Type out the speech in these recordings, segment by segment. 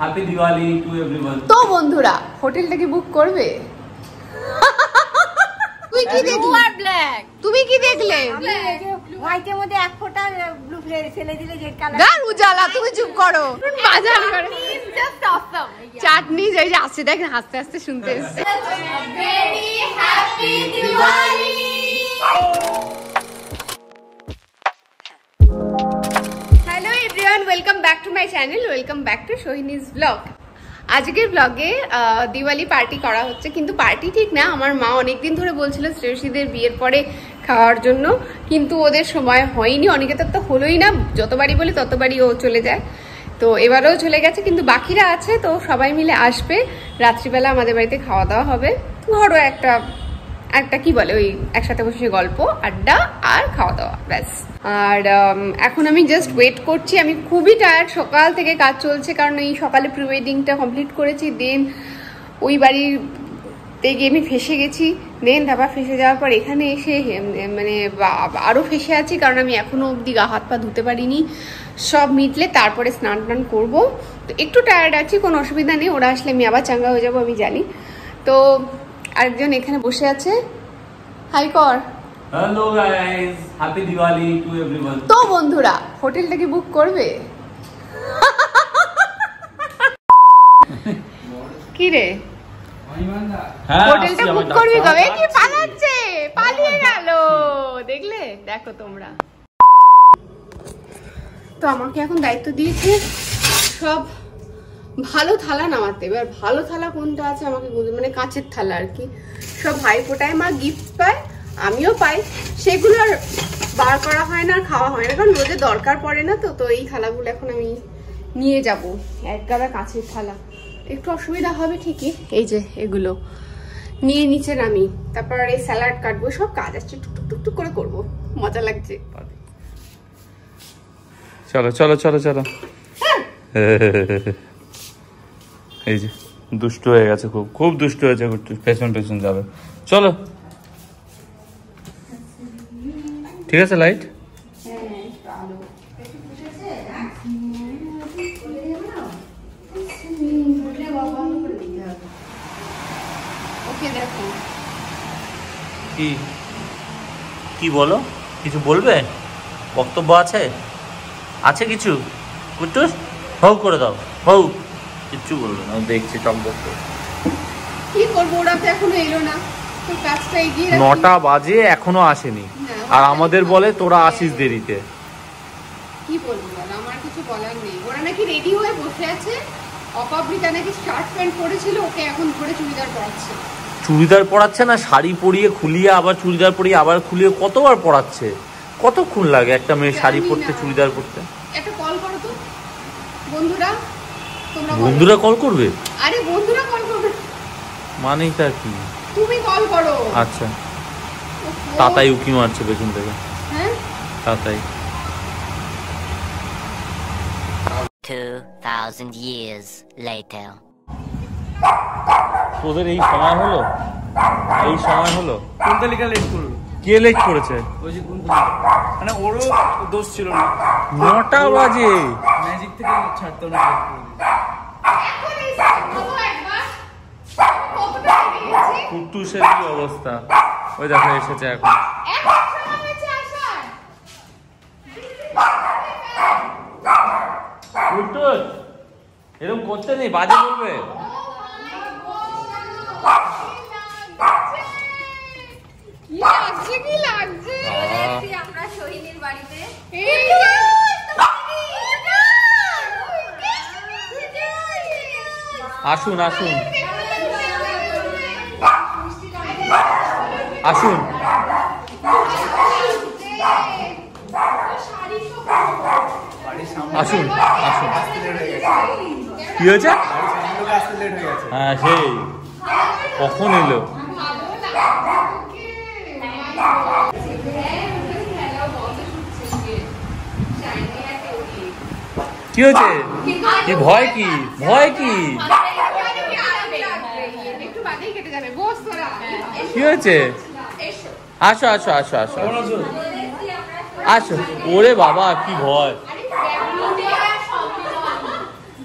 Happy Diwali to everyone তো বন্ধুরা হোটেলটা কি বুক করবে? তুই কি দেখলি? ব্ল্যাক তুমি কি দেখলে? হোয়াইটের মধ্যে এক ফোঁটা ব্লু ফেলে দিলে যে কালার গান উজালা তুমি চুপ করো। বাজার করে। জাস্ট অসম চাটনি যাই যে আসছে দেখেন হাসতে হাসতে শুনতে এসছে। Very happy Diwali everyone welcome back to my channel welcome back to Sohini's blog আজকের ব্লগে দিওয়ালি পার্টি করা হচ্ছে, কিন্তু পার্টি ঠিক না। আমার মা অনেকদিন ধরে বলছিল শ্রেয়সীদের বিয়ের পরে খাওয়ার জন্য, কিন্তু ওদের সময় হয়নি। অনেকে তো হলোই না। যতবারই বলি, ততবারই ও চলে যায়। তো এবারেও চলে গেছে, কিন্তু বাকিরা আছে, তো সবাই মিলে আসবে। রাত্রিবেলা আমাদের বাড়িতে খাওয়া দাওয়া হবে। ঘরো একটা একটা কি বলে, ওই একসাথে বসে গল্প, আড্ডা আর খাওয়া দাওয়া ব্যাস। আর এখন আমি জাস্ট ওয়েট করছি। আমি খুবই টায়ার্ড সকাল থেকে কাজ চলছে, কারণ এই সকালে প্রি ওয়েডিংটা কমপ্লিট করেছি দেন ওই বাড়িতে গিয়ে আমি ফেসে গেছি। দেন তারপর ফেসে যাওয়ার পর এখানে এসে মানে আরও আরও ফেসে আছি, কারণ আমি এখনও অবধি গা, হাত, পা ধুতে পারিনি। সব মিটলে তারপরে স্নান টান করব। তো একটু টায়ার্ড আছি, কোনো অসুবিধা নেই, ওরা আসলে আমি আবার চাঙ্গা হয়ে যাব, আমি জানি। তো আরেকজন এখানে বসে আছে। হাই কর। Hello guys happy Diwali to everyone তো বন্ধুরা হোটেলটা কি বুক করবে? কি রে? হ্যাঁ হোটেলটা বুক করবি কবে? কি পালাচ্ছে? পালিয়ে গেল। দেখলে? দেখো তোমরা। তো আমাকে এখন দায়িত্ব দিয়েছে সব ভালো থালা নামাতে এবার ভালো থালা কোনটা আছে আমাকে মানে কাঁচের থালা আর কি। সব ভাই ফোটায় মা গিফট পায় আমিও পাই। সেগুলো আর বার করা হয় না আর খাওয়া হয় না কারণ রোজে দরকার পড়ে না তো তো এই থালাগুলো এখন আমি নিয়ে যাব এক গাদা কাঁচের থালা। একটু অসুবিধা হবে ঠিকই এই যে এগুলো। নিয়ে নিচে নামি তারপর এই স্যালাড কাটবো সব কাজ আছে টুক টুক টুক টুক করে করব মজা লাগছে চলো চলো চলো চলো। এই যে দুষ্টু হয়ে গেছে খুব খুব দুষ্টু হয়েছে পেছন পেছন যাবে। চলো। ঠিক আছে লাইট? কি? কি বলো? কিছু বলবে? বক্তব্য আছে? আছে কিছু? কুট্টুস হউ করে দাও হউ। কিচ্ছু বলবে না দেখছি টকবক করে। কি করব ওরা তো এখনও এলো না। তো কাজটা এগিয়ে রাখি। নটা বাজে এখনও আসেনি। আর আমাদের বলে তোরা আসিস দেরিতে। কি বলব বল আমার কিছু বলার নেই। ওরা নাকি রেডি হয়ে বসে আছে। অপাবৃতা নাকি শার্ট প্যান্ট পরেছিল ওকে এখন ধরে চুড়িদার পরাচ্ছে। চুড়িদার পরাচ্ছে না শাড়ি পরিয়ে খুলিয়ে আবার চুড়িদার পরিয়ে আবার খুলিয়ে কতবার পরাচ্ছে? কতক্ষণ লাগে একটা মেয়ে শাড়ি পরতে চুড়িদার পরতে? একটা কল করো তো। বন্ধুরা তোমরা বন্ধুরা কল করবে? আরে বন্ধুরা কল করবে। মানেই তার কি? তুমি কল করো। আচ্ছা। তাতাই উকি মারছে পেছন থেকে। হ্যাঁ? তাতাই। 2,000 years later. তোদের এই সময় হলো? এই সময় হলো? কোন তালিকা লেট করল কে লেট করেছে। ওই মানে ওরও দোষ ছিল না। নটা বাজে। ম্যাজিক থেকে ছাড়তে না। কি অবস্থা। ওই দেখো এসেছে এখন। এরকম করতে নেই বাজে বলবে কি লাগছে কি লাগছে আহ, আমরা সোহিনীর বাড়িতে এই যে আসুন আসুন। আসুন। আসুন আসুন। কি হয়েছে? হ্যাঁ সেই। কখন এলো? কি হয়েছে? কি ভয় কি? ভয় কি? কি হয়েছে? আসো আসো আসো আসো আসো। ওরে বাবা কি ভয়।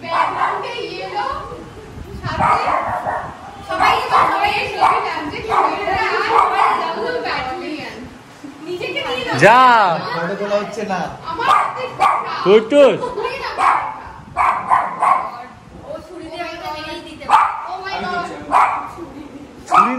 ব্যাকগ্রাউন্ডে ইয়ে সবাই সবাই এই ছবি টানছে ছবিটা সবাই ডাবল ব্যাটালিয়ন নিজেকে নিয়ে নাও। যা ফটো তোলা হচ্ছে না আমার হাতে খারাপ। কুটুস তুই না। ও ছুরি দিয়ে আমাকে মেরেই দিতে পারে। Oh my God. ছুরি নিয়ে কি করছ তুমি লেগে যাবে সবাই মিলে একসাথে বলে Diwali. Okay, wish you all a very happy Diwali One,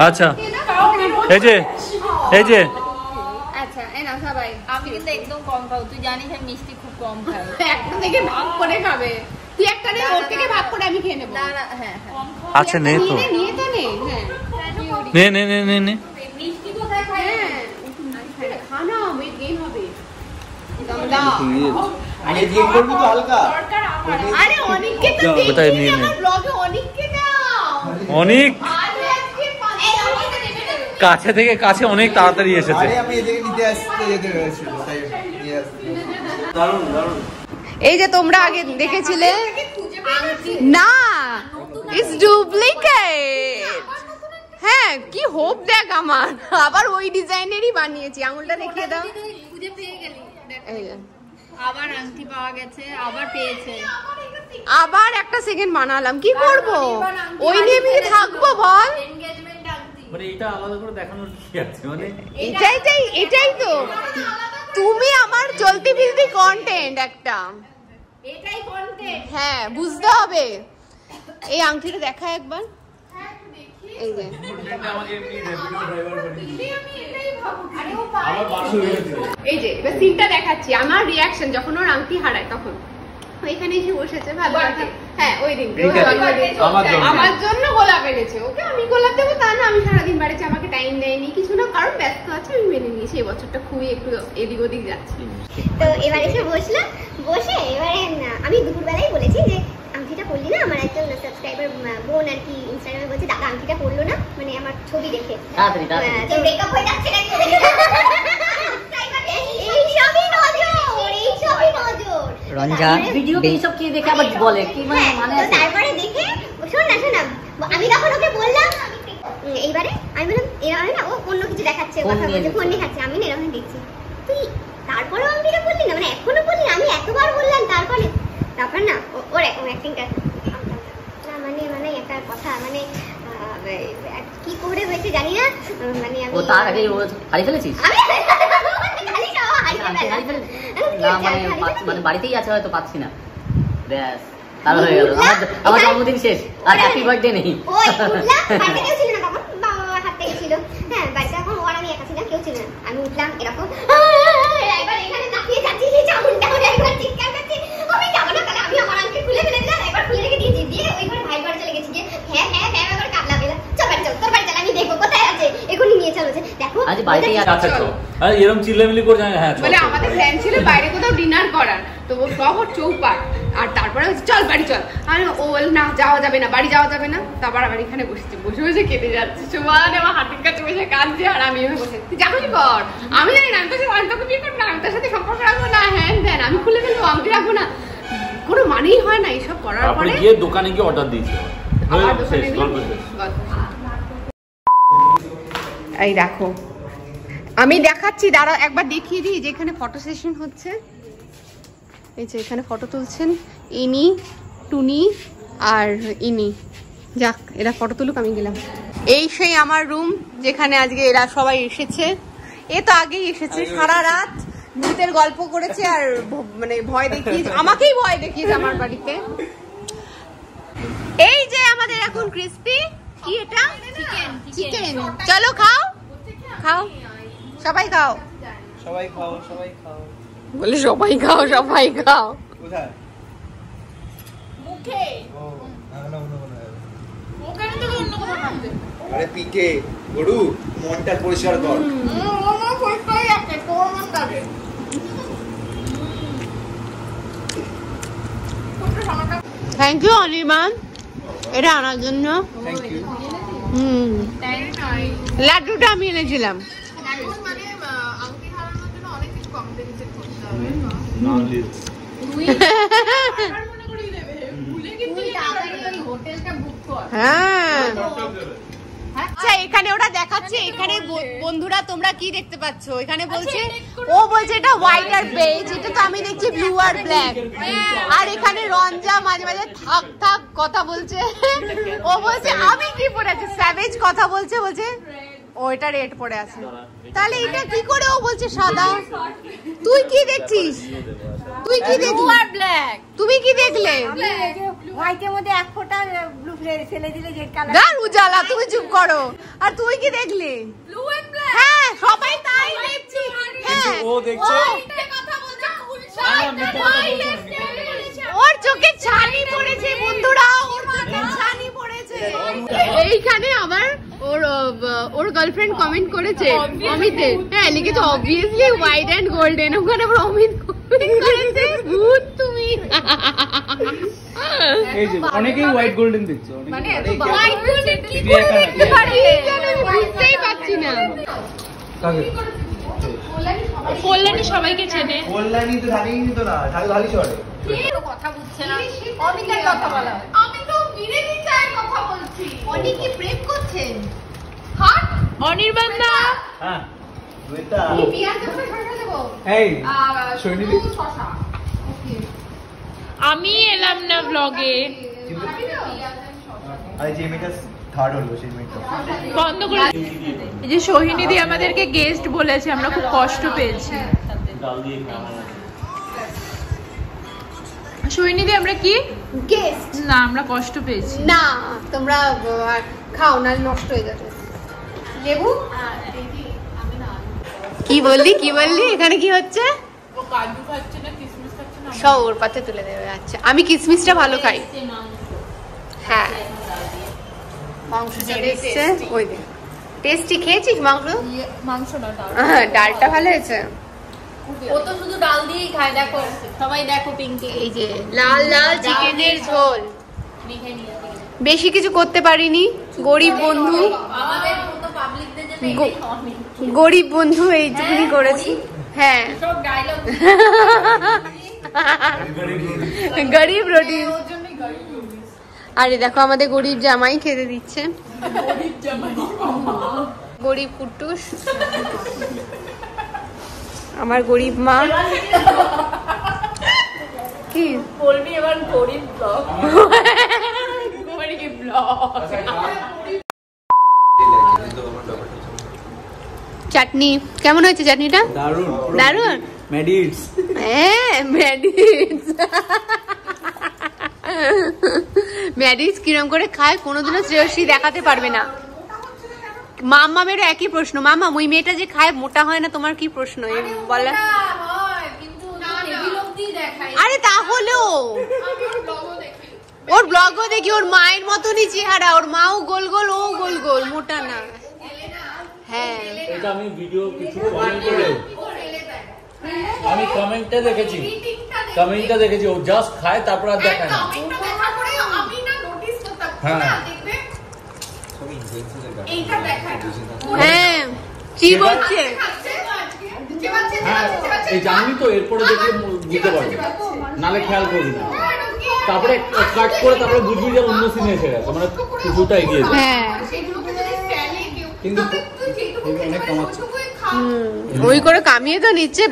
আচ্ছা। এই যে এই যে। আচ্ছা এই না সবাই। আমি কিন্তু একদম কম খাও তুই জানিস আমি মিষ্টি খুব কম খাই। একটা থেকে ভাগ করে খাবে। তুই একটা নে ওর থেকে ভাগ করে আমি খেয়ে নেব। না না হ্যাঁ হ্যাঁ। আচ্ছা নে তো। নিয়ে তো নে। হ্যাঁ। নে নে নে নে নে। মিষ্টি খাই? হ্যাঁ। খানা ওয়েট গেইন হবে। দাও আগে দিয়ে করবি তো হালকা আরে অনেককে তো দেখি নিয়ে ব্লগে অনেককে দাও। অনেক আরে আজকে পাঁচটা আমাকে দেবে না তুমি। কাছে থেকে কাছে অনেক তাড়াতাড়ি এসেছে। এই যে তোমরা আগে দেখেছিলে না ইটস ডুপ্লিকেট হ্যাঁ কি হোপ দেখ আমার। আবার ওই ডিজাইনেরই বানিয়েছি আঙুলটা দেখিয়ে দাও। আবার আংটি পাওয়া গেছে আবার পেয়েছে। আবার একটা সেকেন্ড বানালাম কি করব? ওই নিয়ে আমি থাকব বল? মানে এটা আলাদা করে দেখানোর কি আছে? মানে এটাই এটাই এটাই তো। তুমি আমার চলতি ফিরতি কন্টেন্ট একটা। এটাই কন্টেন্ট হ্যাঁ বুঝতে হবে। এই আংটিটা দেখা একবার। এই যে। হয়ে এই যে এবার সিনটা দেখাচ্ছি। আমার রিয়াকশন যখন ওর আংটি হারায় তখন। ওইখানে এসে বসেছে ভালো কথা। হ্যাঁ ওই দিন। আমার জন্য? গোলাপ এনেছে ওকে? আমি গোলাপ দেবো তা না আমি সারাদিন বাড়িতে আমাকে টাইম দেয়নি কিছু না কারণ ব্যস্ত আছে আমি মেনে নিয়েছি এই বছরটা খুবই একটু এদিক ওদিক যাচ্ছে। তো এবার এসে বসলাম বসে এবারে আমি দুপুরবেলায় বলেছি যে আংটিটা পরলি না? আমার একজন সাবস্ক্রাইবার বোন আর কি ইনস্টাগ্রামে বলছে দাদা আংটিটা পরলো না? মানে আমার ছবি দেখে। তাড়াতাড়ি, তাড়াতাড়ি। ব্রেকআপ হয়ে যাচ্ছে রঞ্জা কি দেখে আবার বলে? কি মানে হ্যাঁ, মানে তারপরে দেখে শোন না শোন না আমি তখন ওকে বললাম এইবারে আমি বললাম এরকম না ও অন্য কিছু দেখাচ্ছে কথা বলছে ফোন দেখাচ্ছে আমি না এরকম দেখছি। তুই তারপরেও আংটিটা বললি না মানে এখনও বললি না আমি এতবার বললাম তারপরে তারপর না ও- ওর অ্যাক্টিংটা না মানে মানে একটা কথা মানে আহ, কি করে হয়েছে জানি না মানে আমি ও তার আগে ও হারিয়ে ফেলেছিস আমি খালি সব হারিয়ে আংটি হারিয়ে ফেললাম। ফেলে- আমি কি না মানে মানে বাড়িতেই আছে হয়তো পাচ্ছি না। ব্যাস তাহলে হয়ে গেল। আমার আমার জন্মদিন শেষ। আর হ্যাপি বার্থডে নেই। ওই উঠলাম বাড়িতে কেউ ছিল না তখন বাবা বাবা হাত থেকে ছিল। হ্যাঁ বাড়িতে এখন ওর আমি একা ছিলাম কেউ ছিল না। আমি উঠলাম এরকম। একবার এখানে তাকিয়ে যাচ্ছি সেই চামুনটা ওরা একবার চিৎকার করছে। আমি যাব না তাহলে আমি আমার আঙ্কেল খুলে ফেলে দিলাম একবার খুলে রেখে দিয়েছি। দিয়ে ওইবার ভাই বাড়ি চলে গেছি যে হ্যাঁ হ্যাঁ হ্যাঁ একবার পেলাম চল বাড়ি চল তোর বাড়ি চল আমি দেখব কোথায় আছে? এখনই নিয়ে চলো দেখো আজ বাড়িতেই আছে আচ্ছা আর এরকম চিল্লামিলি করে জানি হ্যাঁ মানে আমাদের। প্ল্যান ছিল বাইরে কোথাও ডিনার করার। তো ও সব ওর চৌপাট। আর তারপরে চল বাড়ি চল। আর ও বল না যাওয়া যাবে না বাড়ি যাওয়া যাবে না। তারপর আবার এখানে বসেছি বসে বসে কেটে যাচ্ছে। সমান আমার হাতের কাছে বসে কাঁদছে আর আমি এভাবে বসে তুই যাবি কর? আমি জানি না আমি তো আমি তোকে বিয়ে করব না আমি তোর সাথে সম্পর্ক রাখব না। হ্যান ত্যান আমি খুলে ফেলব আমি রাখব না। কোনো মানেই হয় না এইসব করার পরে গিয়ে দোকানে গিয়ে অর্ডার দিয়েছে। আবার দোকানে গল্প। এই দেখো আমি দেখাচ্ছি দাঁড়া একবার দেখিয়ে দিই যে এখানে ফটো সেশন হচ্ছে। এই যে এখানে ফটো তুলছেন ইনি টুনি আর ইনি। যাক এরা ফটো তুলুক আমি গেলাম। এই সেই আমার রুম যেখানে আজকে এরা সবাই এসেছে। এ তো আগেই এসেছে সারা রাত ভূতের গল্প করেছে আর ভ- মানে ভয় দেখিয়েছে আমাকেই ভয় দেখিয়েছে আমার বাড়িতে। এই যে আমাদের এখন ক্রিস্পি কি এটা? চিকেন চিকেন চলো খাও। খাও। সবাই খাও। সবাই খাও সবাই খাও। বলে সবাই খাও সবাই খাও। কোথায়? মুখে। ও না না অন্য কোনো জায়গায়। মুখে তো অন্য কথা ভাবছে আরে পিকে গরু মনটা পরিষ্কার কর। আমার পরিষ্কার আছে তোর মন যাবে থ্যাংক ইউ অনির্বাণ এটা আনার জন্য। হুম। লাড্ডুটা আমি এনেছিলাম। হ্যাঁ আচ্ছা এখানে ওরা দেখাচ্ছে এখানে বন্ধুরা তোমরা কি দেখতে পাচ্ছ? এখানে বলছে ও বলছে এটা হোয়াইট আর বেজ এটা তো আমি দেখছি ব্লু আর ব্ল্যাক আর এখানে রঞ্জা মাঝে মাঝে থাক থাক কথা বলছে। ও বলছে আমি কি স্যাভেজ কথা বলছে বলছে ও এটা রেড পরে আছে। তাহলে এটা কি করে ও বলছে সাদা? তুই কি দেখছিস? তুই কি দেখলি ব্ল্যাক তুমি কি দেখলে? হোয়াইটের মধ্যে এক ফোঁটা ব্লু ফেলে দিলে রেড কালার গান উজালা তুমি চুপ করো। আর তুমি কি দেখলে? হ্যাঁ সবাই তাই দেখছি। হ্যাঁ। ও দেখছে ওর চোখে ছানি পড়েছে বন্ধুরা ওর চোখে ছানি পড়েছে। এইখানে আবার ওর ওর গার্লফ্রেন্ড কমেন্ট করেছে অমিতে হ্যাঁ লিখেছে অবভিয়াসলি হোয়াইট অ্যান্ড গোল্ডেন ওখানে আবার অমিত করেছে ভূত তুমি। এই যে অনেকেই হোয়াইট গোল্ডেন দেখছে মানে হোয়াইট গোল্ডেন কি করে দেখতে পারি আমি বুঝতেই পারছি না। কাকে? কল্যাণী সবাইকে চেনে। কল্যাণী তো ঢালিয়ে নিত না ঢালি ঢালি চলে অমিতের কথা বলা। চায়ের কথা বলছি। অনি কি ব্রেক করছেন? অনির্বাণ দা হ্যাঁ দুইটা পেঁয়াজ যখন শসা দেবো এই? ওকে। আমি এলাম না ব্লগে আর যে মেয়েটা থার্ড হলো সেই মেয়েটা। বন্ধ করে এই যে সোহিনীদি আমাদেরকে গেস্ট বলেছে আমরা খুব কষ্ট পেয়েছি। সোহিনীদি আমরা কি? গেস্ট। না আমরা কষ্ট পেয়েছি। না তোমরা খাও না নষ্ট হয়ে যাবে। লেবু? কি বললি কি বললি? এখানে কি হচ্ছে? সব ওর পাতে তুলে দেবে আচ্ছা। আমি কিসমিসটা ভালো খাই। হ্যাঁ। ওই টেস্টি খেয়েছিস মাংস? মাংস না ডাল। হ্যাঁ, ডালটা ভালো হয়েছে। ও তো শুধু ডাল দিয়েই খায় দেখো সবাই দেখো পিঙ্কি। এই যে লাল লাল চিকেনের ঝোল। বেশি কিছু করতে পারিনি। গরিব বন্ধু। গরিব বন্ধু এইটুকুনি করেছি। হ্যাঁ। গরিব রুটি। আরে দেখো আমাদের গরিব জামাই খেতে দিচ্ছে। গরিব কুট্টুস। আমার গরিব মা। কি? বলবি এবার গরিব ব্লগ। গরিব ব্লগ। চাটনি কেমন হয়েছে চাটনিটা? দারুণ দারুণ? মেডিটস হ্যাঁ ম্যাডিস ম্যাডিস কিরম করে খায় কোনোদিনও শ্রেয়সী দেখাতে পারবে না। মাম্মামেরও একই প্রশ্ন মামা ওই মেয়েটা যে খায় মোটা হয় না? তোমার কি প্রশ্ন? বলা। আরে তাহলেও। ওর ব্লগও দেখি। ওর মায়ের মতনই চেহারা ওর মাও গোল গোল ও গোল গোল মোটা না। হ্যাঁ। এটা আমি ভিডিও কিছু কমেন্ট করে আমি কমেন্টটা দেখেছি। কমেন্টটা দেখেছি। ও জাস্ট খায় তারপর আর দেখায় না। হ্যাঁ। হ্যাঁ কি বলছে? হ্যাঁ এই জানবি তো এরপরে দেখে বুঝতে পারবি। নালে খেয়াল করবি না। তারপরে কাট করে তারপরে বুঝবি যে অন্য সিনে এসে গেছে। মানে কিছুটা এগিয়ে যায়। হ্যাঁ। কিন্তু অনেক কামাচ্ছে। ওই করে কামিয়ে তো নিচ্ছে।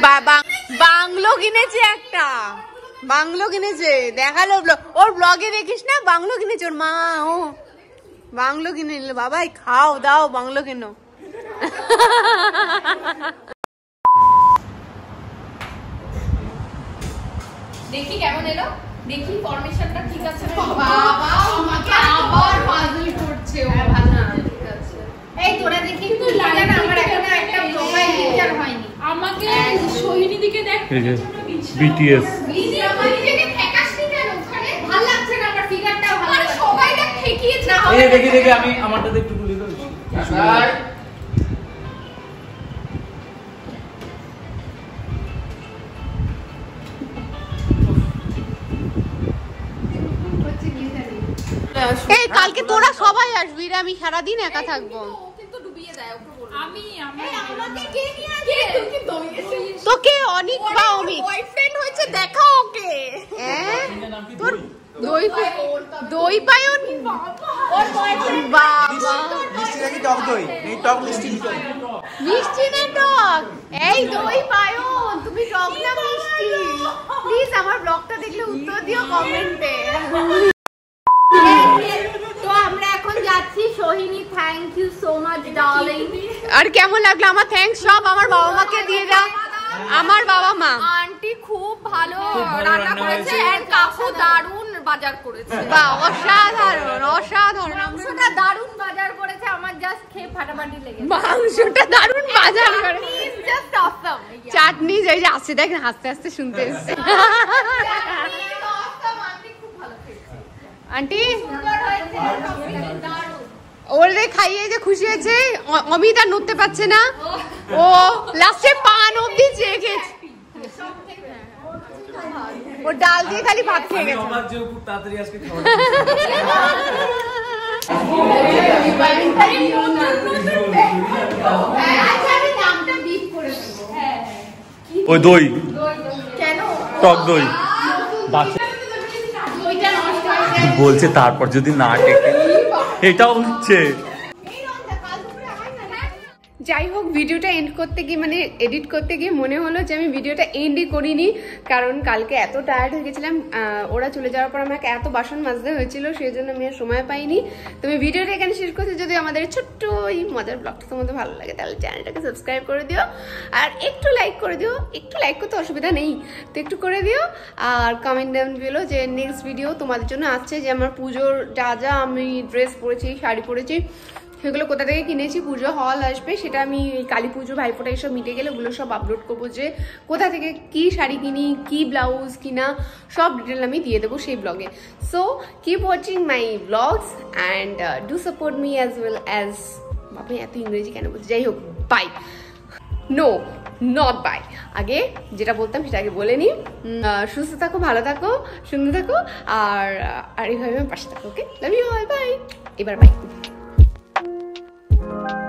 বাংলো কিনেছে একটা। বাংলো কিনেছে। দেখাল ব্লগ ওর ব্লগে দেখিস না? বাংলো কিনেছে। ওর মা ও। বাংলো কিনে নিল। বাবাই খাও দাও বাংলো কেন। দেখি কেমন এলো? দেখি ফরমেশনটা ঠিক আছে বাবা আমাকে আবার পাজল করছে ও। ভালো ঠিক আছে। এই তোরা দেখি তুই লাগে না আমার এখনও একটা প্রোফাইল পিকচার হয়নি। আমাকে সোহিনী দিকে দেখ বিটিএস দিদি আমার নিজেকে ঠেকাসনি কেন ওখানে ভালো লাগছে না আমার ফিগারটাও ভালো লাগছে সবাই দেখ ঠেকিয়েছে না এই দেখি দেখি আমি আমারটা একটু তুলি তো হচ্ছে এই কালকে তোরা সবাই আসবি রে আমি সারাদিন একা থাকব। আমি তোকে অনেক বা অমিত। বয়ফ্রেন্ড হয়েছে দেখা ওকে। হ্যাঁ? তোর দই বাবা। মিষ্টি নাকি টক দই? এই টক মিষ্টি মিষ্টি না টক? এই দই পায়ন তুমি টক না মিষ্টি? প্লিজ আমার ব্লগটা দেখলে উত্তর দিও কমেন্টে। তো আমরা এখন যাচ্ছি Sohini thank you so much darling আর কেমন লাগল? আমার থ্যাঙ্কস সব আমার বাবা মাকে দিয়ে দাও। আমার বাবা মা। আন্টি খুব ভালো রান্না করেছে। আর কাকু দারুণ বাজার করেছে। বা অসাধারণ অসাধারণ। মাংসটা দারুণ বাজার করেছে আমার জাস্ট খেয়ে ফাটাফাটি লেগেছে। মাংসটা দারুণ বাজার করে জাস্ট অসম চাটনি যাই যে আসছে দেখ হাসতে হাসতে শুনতে এসছে। আন্টি ওরে খাইয়ে যে খুশি হয়েছে অমিত আর নড়তে পারছে না। ও লাস্টে পান অব্দি চেয়ে খেয়েছে ও ডাল দিয়ে খালি ভাত খেয়ে গেছে। আমার যে খুব তাড়াতাড়ি আজকে খাওয়া ওই দই। টক দই। বলছে তারপর যদি না টেকে এটাও হচ্ছে। যাই হোক ভিডিওটা এন্ড করতে গিয়ে মানে এডিট করতে গিয়ে মনে হলো যে আমি ভিডিওটা এন্ডই করিনি, কারণ কালকে এত টায়ার্ড হয়ে গেছিলাম ওরা চলে যাওয়ার পর আমাকে এত বাসন মাজতে হয়েছিল সেই জন্য আমি আর সময় পাইনি। তুমি ভিডিওটা এখানে শেষ করছি, যদি আমাদের ছোট্ট এই মজার ব্লগটা তোমাদের ভালো লাগে, তাহলে চ্যানেলটাকে সাবস্ক্রাইব করে দিও, আর একটু লাইক করে দিও, একটু লাইক করতে অসুবিধা নেই, তো একটু করে দিও, আর কমেন্ট ডাউন বলো যে নেক্সট ভিডিও তোমাদের জন্য আসছে, যে আমার পুজোর যা যা আমি ড্রেস পরেছি, শাড়ি পরেছি সেগুলো কোথা থেকে কিনেছি? পুজো হল আসবে, সেটা আমি কালী পুজো, ভাইফোঁটা এসব মিটে গেলে ওগুলো সব আপলোড করব যে কোথা থেকে কি শাড়ি কিনি, কি ব্লাউজ কিনা, সব ডিটেল আমি দিয়ে দেবো সেই ব্লগে so keep watching my blogs and do support me as well as আপনি এত ইংরেজি কেন বলছি? যাই হোক বাই নো নট বাই আগে যেটা বলতাম সেটা আগে বলে নিই। সুস্থ থাকো, ভালো থাকো, সুন্দর থাকো, আর আর এইভাবে পাশে থাকো ওকে লাভ ইউ বাই এবার বাই Bye.